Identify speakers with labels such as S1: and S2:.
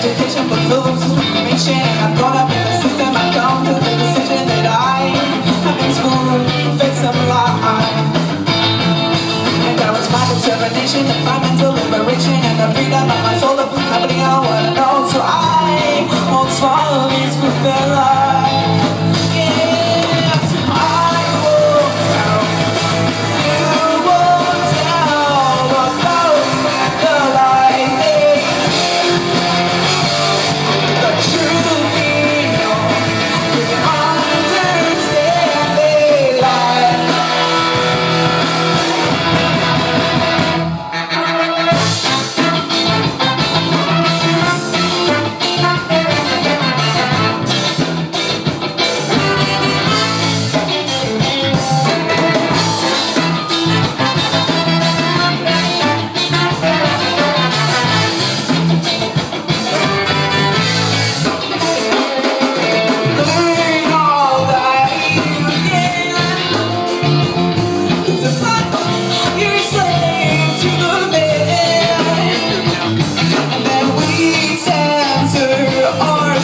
S1: education, but fools information. I've grown up in the system, I've come to the decision that I have been spoon fed some lie. And now it's my determination to find mental